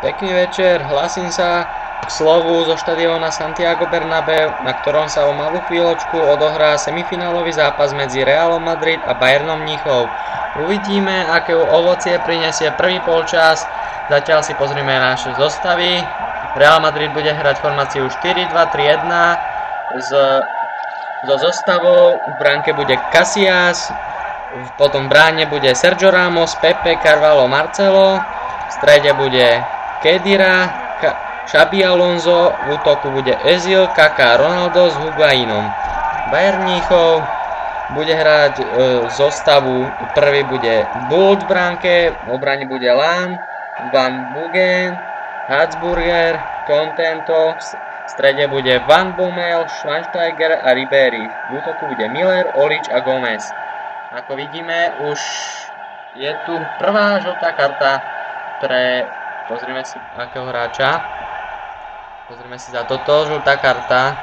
Pekný večer, hlasím sa k slovu zo štadióna Santiago Bernabeu, na ktorom sa o malú chvíľočku odohrá semifinálový zápas medzi Realom Madrid a Bayernom Mníchov. Uvidíme, aké ovocie prinesie prvý polčas, zatiaľ si pozrieme naše zostavy. Real Madrid bude hrať formáciu 4-2-3-1 z, so zostavou, v bránke bude Casillas, potom v bráne bude Sergio Ramos, Pepe, Carvalho, Marcelo, v strede bude Kedira, Xabi Alonso, v útoku bude Ezil, Kaká, Ronaldo s Hugainom. Bayern Mníchov bude hrať e, zostavu, prvý bude Bult v bránke, v obrane bude Lan, Van Bugen, Hatzburger, Contento, v strede bude Van Bommel, Schweinsteiger a Ribery. V útoku bude Miller, Olič a Gomez. Ako vidíme, už je tu prvá žltá karta pre Pozrime si akého hráča. Pozrime si za toto, žltá karta.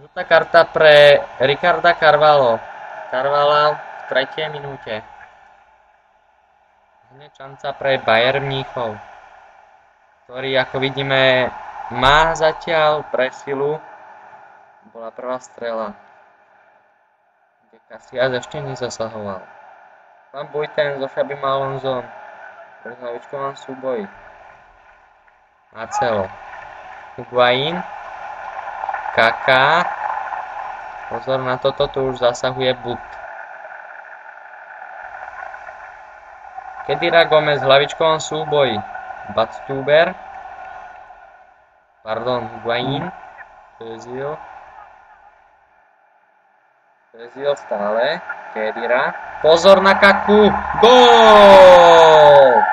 Žltá karta pre Ricarda Carvalho. Carvalho v tretej minúte. Hneď pre Bayern Mníchov, ktorý ako vidíme má zatiaľ presilu. Bola prvá strela, kde Casillas ešte nezasahoval. Pán Bujten so Šabim Alonzom v hlavičkovom súboji. Marcelo. Higuaín. Kaká. Pozor na toto, tu už zasahuje But. Kedira Gomez v hlavičkovom súboji. Batstuber. Pardon, Higuaín. Özil. Özil stále. Kedira. Pozor na Kaku. Gól!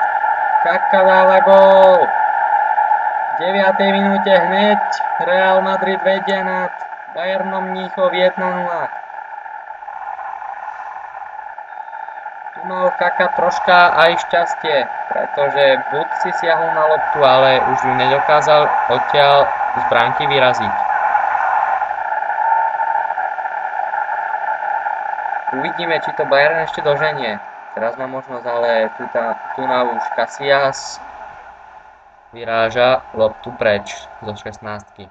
Kaka dáva gól. V 9. minúte hneď Real Madrid vedia nad Bayernom Mníchov 1-0. Tu mal Kaka troška aj šťastie, pretože Bud si siahol na loptu, ale už ju nedokázal odtiaľ z bránky vyraziť. Uvidíme, či to Bayern ešte doženie. Teraz má možnosť, ale tu, tá, tu na už Casillas vyráža loptu preč zo 16.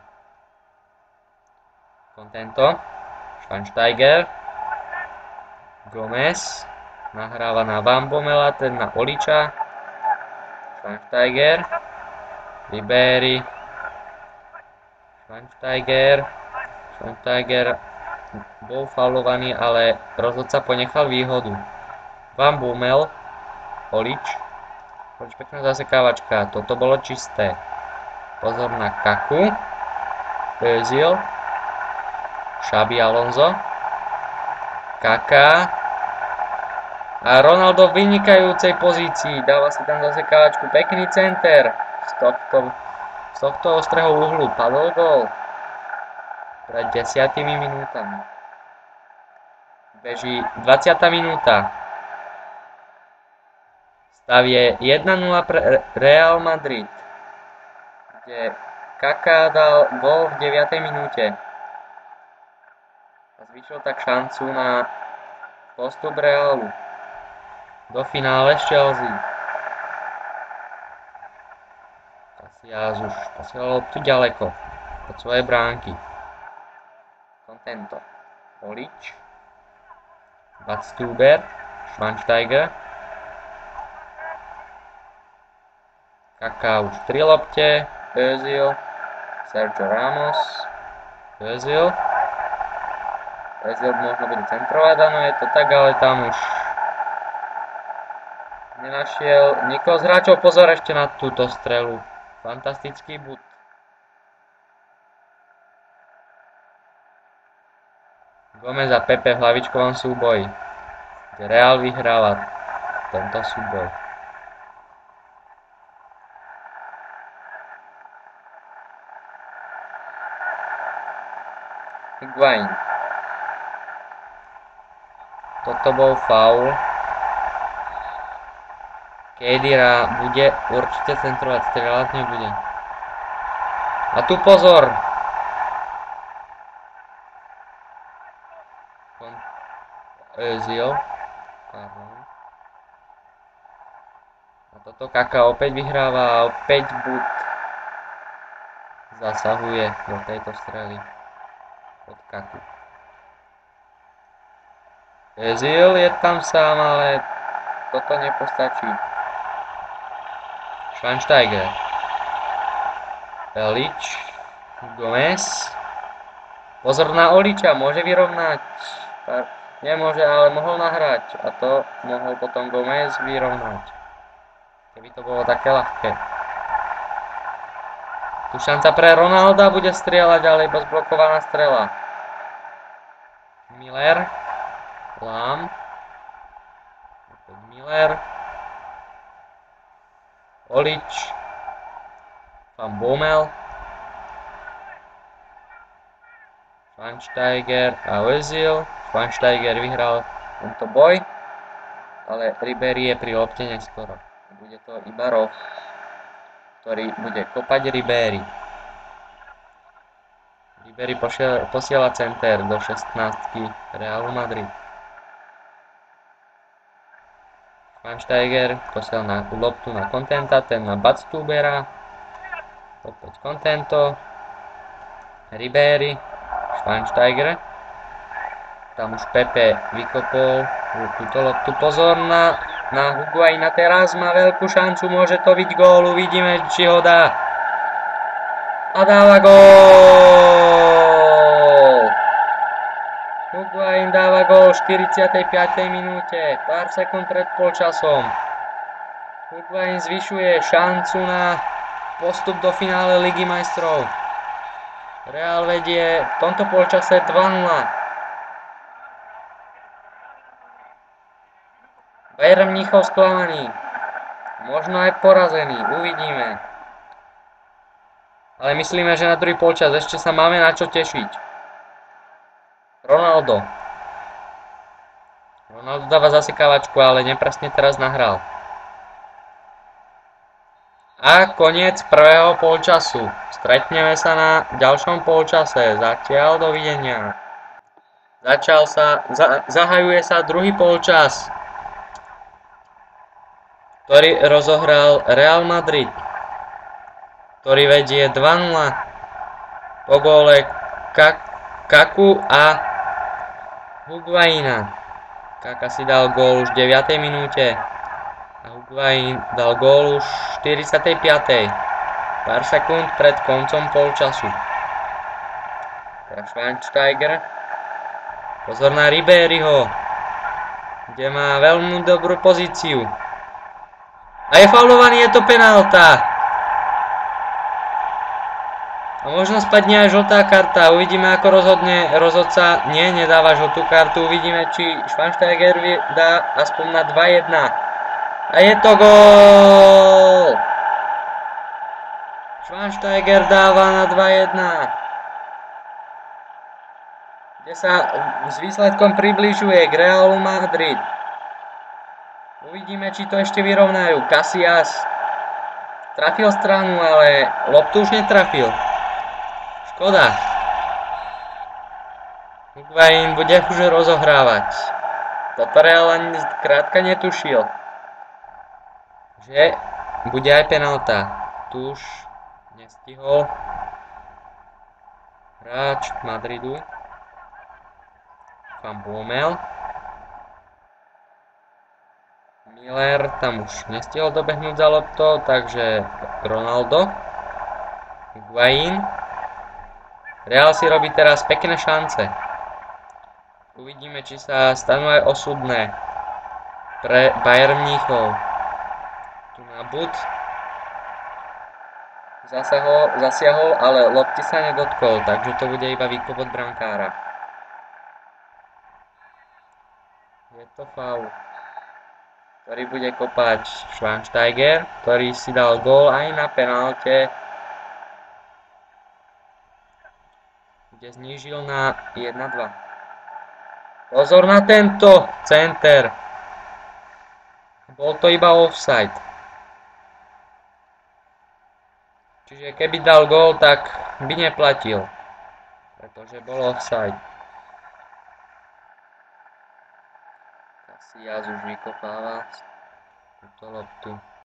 Contento, Schweinsteiger, Gomez, nahráva na Van Bommela, ten na Oliča, Schweinsteiger, Ribery, Schweinsteiger, Schweinsteiger bol faulovaný, ale rozhodca ponechal výhodu. Van Bommel, Olič, Olič pekná zasekávačka, toto bolo čisté. Pozor na Kaku, Özil, Xabi Alonso, Kaká a Ronaldo v vynikajúcej pozícii, dáva si tam zasekávačku, pekný center. Z tohto, z tohto ostrého uhlu, padol gol pred desiatými minútami. Beží 20. minúta. Stav je 1-0 pre Real Madrid, kde Kaká dal gol v 9. minúte. A zvyšil tak šancu na postup Realu do finále s Chelsea. Casillas už posielal tu ďaleko od svojej bránky. Contento. Olič. Batstuber. Schweinsteiger. Kaká už 3 lopte, Özil, Sergio Ramos, Özil. Özil možno bude centrovať, áno je to tak, ale tam už nenašiel nikoho z hráčov. Pozor ešte na túto strelu. Fantastický bud. Gomez a Pepe v hlavičkovom súboji, Real vyhráva tento súboj. Higuain. Toto bol faul. Kedira bude určite centrovať, strieľať nebude. A tu pozor! Ezio. Pardon. A toto Kaka opäť vyhráva a opäť Bud zasahuje do tejto strely Kaku. Ezil je tam sám, ale toto nepostačí. Schweinsteiger. Elič. Gomez. Pozor na Oliča, môže vyrovnať. Nemôže, ale mohol nahrať. A to mohol potom Gomez vyrovnať. Keby to bolo také ľahké. Tu šanca pre Ronalda bude strieľať, ale iba zblokovaná strela. Miller. Lám. Miller. Olič. Van Bommel. Schweinsteiger a Ozil. Schweinsteiger vyhral tento boj, ale Ribery je pri lopte neskoro. Bude to iba roh, ktorý bude kopať Ribery. Ribery posiela center do 16 Realu Madrid. Schweinsteiger posiel na loptu na Contenta, ten na Badstubera. Opäť Contento. Ribery. Schweinsteiger. Tam už Pepe vykopol túto loptu. Pozor na, na Huguaina teraz má veľkú šancu, môže to byť gól, uvidíme, či ho dá. A dáva gól! Dáva gól v 45. minúte, pár sekúnd pred polčasom. Huguain zvyšuje šancu na postup do finále Ligy majstrov. Real vedie v tomto polčase 2-0. Bayern Mníchov sklamaný. Možno aj porazený. Uvidíme. Ale myslíme, že na druhý polčas ešte sa máme na čo tešiť. Ronaldo. Ronaldo dáva zasekávačku, ale nepresne teraz nahral. A koniec prvého polčasu. Stretneme sa na ďalšom polčase. Zatiaľ dovidenia. Začal sa, za, zahajuje sa druhý polčas ktorý rozohral Real Madrid, ktorý vedie 2-0 po góle Kaku a Hugvaina. Kaka si dal gól už v 9. minúte a Hugvain dal gól už v 45. Pár sekúnd pred koncom polčasu. Teraz Schweinsteiger. Pozor na Riberyho, kde má veľmi dobrú pozíciu. A je faulovaný, je to penálta. A možno spadne aj žltá karta. Uvidíme, ako rozhodne rozhodca. Nie, nedáva žltú kartu. Uvidíme, či Schweinsteiger dá aspoň na 2-1. A je to gól! Schweinsteiger dáva na 2-1. Kde sa s výsledkom približuje k Realu Madrid. Uvidíme, či to ešte vyrovnajú. Casillas trafil stranu, ale loptu už netrafil. Škoda. Higuain bude už rozohrávať. Toto Real ani krátka netušil. Že bude aj penalta. Tu už nestihol hráč Madridu. Van Bommel. Miller tam už nestihol dobehnúť za lopto, takže Ronaldo. Higuain. Real si robí teraz pekné šance. Uvidíme, či sa stanú aj osudné pre Bayern Mníchov. Tu na Bud. Zasahol, zasiahol, ale lopty sa nedotkol, takže to bude iba výkop od brankára. Je to faul ktorý bude kopať Schweinsteiger, ktorý si dal gól aj na penálte, kde znížil na 1-2. Pozor na tento center. Bol to iba offside. Čiže keby dal gól, tak by neplatil. Pretože bol offside. Casillas už vykopáva túto loptu.